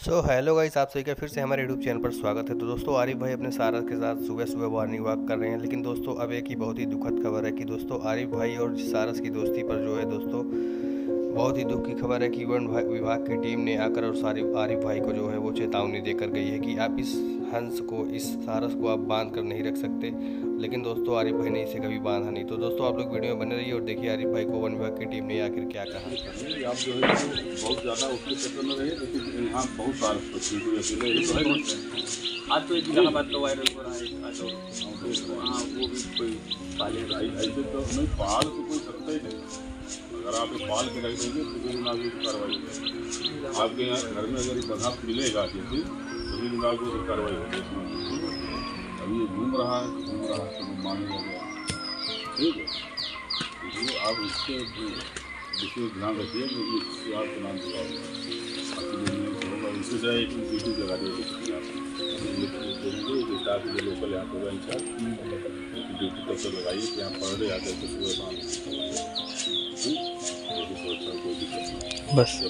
So hello guys आप सभी का फिर से हमारे यूट्यूब चैनल पर स्वागत है। तो दोस्तों, आरिफ भाई अपने सारस के साथ सुबह सुबह मॉर्निंग वॉक कर रहे हैं, लेकिन दोस्तों, अब एक ही बहुत ही दुखद खबर है कि दोस्तों, आरिफ भाई और सारस की दोस्ती पर जो है दोस्तों बहुत ही दुख की खबर है कि वन विभाग की टीम ने आकर और सारी आरिफ भाई को जो है वो चेतावनी देकर गई है कि आप इस हंस को इस सारस को आप बाँध कर नहीं रख सकते। लेकिन दोस्तों आरिफ भाई ने इसे कभी बांधा नहीं। तो दोस्तों आप लोग वीडियो में बने रहिए और देखिए आरिफ भाई को वन विभाग की टीम ने आखिर क्या कहा। आप जो है बहुत ज़्यादा उसके चक्कर में रहे लेकिन यहाँ बहुत सारे तो है। आज तो एक बात तो वायरल हो रहा है। आज तो हाँ वो भी कोई पाले ऐसे तो नहीं पाल तो कोई सकता ही नहीं। अगर आप ये पाल के रख देंगे तो फिर ना भी कार्रवाई होगी। आपके यहाँ घर में अगर बंधा मिलेगा किसी तो फिर ना भी कार्रवाई होगी। अभी ये घूम रहा है, घूम रहा है तो मान लिया गया ठीक है। इसलिए आप इसके विशेष ध्यान रखिए क्योंकि इससे आपको नाम दिया होगा इससे चाहे एक ड्यूटी आप देंगे एक स्टाफ जो लोकल यहाँ पे इंचार्ज ड्यूटी तब तक लगाइए कि यहाँ पढ़ रहे आते तो सुबह शाम। बस?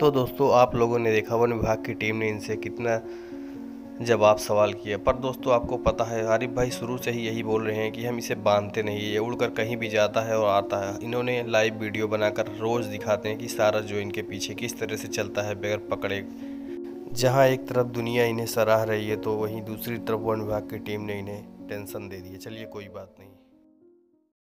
तो दोस्तों, आप लोगों ने देखा, वन विभाग की टीम ने इनसे कितना जवाब सवाल किया। पर दोस्तों, आपको पता है आरिफ भाई शुरू से ही यही बोल रहे हैं कि हम इसे बांधते नहीं ये उड़कर कहीं भी जाता है और आता है। इन्होंने लाइव वीडियो बनाकर रोज़ दिखाते हैं कि सारा जो इनके पीछे किस तरह से चलता है, बगैर पकड़े। जहाँ एक तरफ़ दुनिया इन्हें सराह रही है तो वहीं दूसरी तरफ़ वन विभाग की टीम ने इन्हें टेंशन दे दी है। चलिए, कोई बात नहीं।